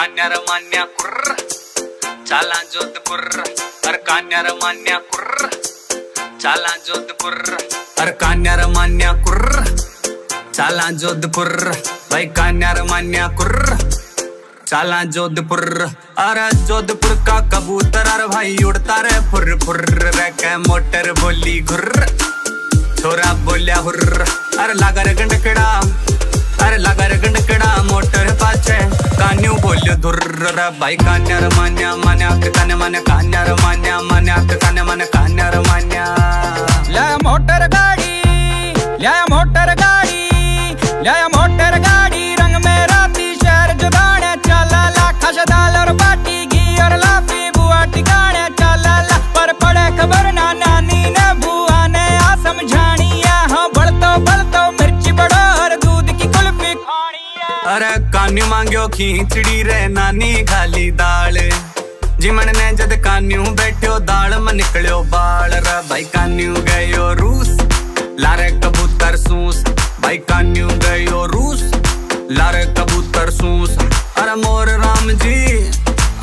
कान्यार मान्या कुर्र, चाला जोधपुर, अरे कान्यार मान्या कुर्र, चाला जोधपुर, अरे कान्यार मान्या कुर्र, चाला जोधपुर, भाई कान्यार मान्या कुर्र, चाला जोधपुर, अरे जोधपुर का कबूतर, अरे भाई उड़ता रे फुर फुर रे के मोटर बोली घुर्र छोरा बोलिया हुर्र, अरे लागा रे गंडकड़ा अरे लागा रे गंडकड़ा मोटर पाचे कान्यू रे भाई कान्यार मान्या मान्या के कान्या मान्या कान्यार मान्या मान्या के कान्या अरे कान्यू मांग्यो खींचड़ी रे नानी खाली दाल। जिमन ने जद कान्यू बैठ्यो, दाल में निकलियो बाल। रे भाई कान्यू गयो रूस, लारे कबूतर सूस। भाई कान्यू गयो रूस, लारे कबूतर सूस। अरे मोर राम जी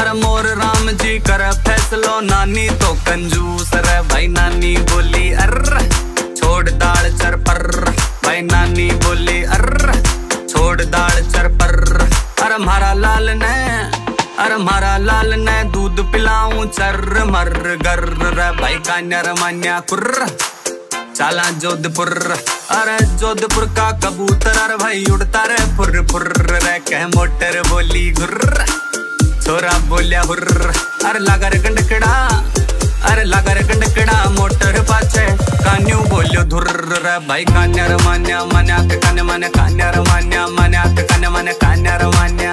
अरे मोर राम जी कर फैसलो नानी तो कंजूस। रे भाई नानी बोली अर्र छोड़ दाल चर पर। भाई नानी बोली अर्र अरे मारा लाल ने दूध पिलाऊं, चर मर गर भाई कान्यर मान्या कुर्र, चाला जोधपुर। अरे जोधपुर का कबूतर, अरे भाई उड़ता रे फुर फुर रे। कह मोटर बोली घुर्र छोरा बोलिया हुर्र अरे लागा रे गंडकड़ा, अरे लागा रे गंडकड़ा, मोटर पाछे। कान्यू बोलियो धुर्र रे। भाई कान्यार मान्या मान्या, के कान्या मान्या कान्यार मान्या मान्या के कान्या मान्या कान्यार मान्या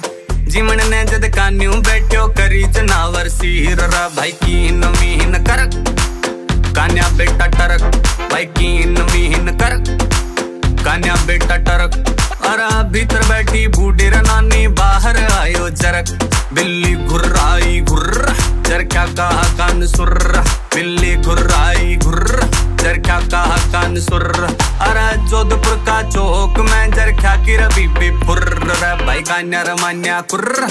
जिमन ने जद कान्यू बैठ्यो करी जनावर सीर रा। भाई कीन मीन करक। कान्या बेटा टरक। भाई कीन मीन करक। कान्या बेटा टरक। अरे भीतर बैठी बूढ़ी रे नानी, बाहर आयो जरक। बिल्ली घुर्राई घुर्र। चरख्या कहा कान सुर्र बिल्ली घुर्राई घुर्र। चरख्या कहा कान सुर्र अरे जोधपुर का चौक में चरख्या की रबी भी फुर्र रे भाई कान्या मान्या कुर्र।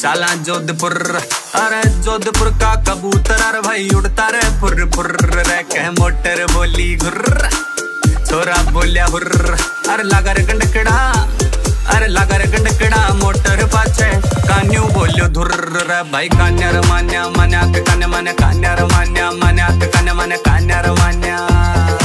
चाला जोधपुर। अरे जोधपुर का कबूतर अरे भाई उड़ता रे फुर फुर रे, कह मोटर बोली घुर्र। छोरा बोलिया हुर्र। अरे लागा रे गंडकड़ा। अरे लागा रे गंडकड़ा, मोटर पाछे। कान्यू बोलियो धुर्र रे। भाई कान्यार मान्या मान्या के कान्या मान्या कान्यार मान्या मान्या के कान्या मान्या कान्यार मान्या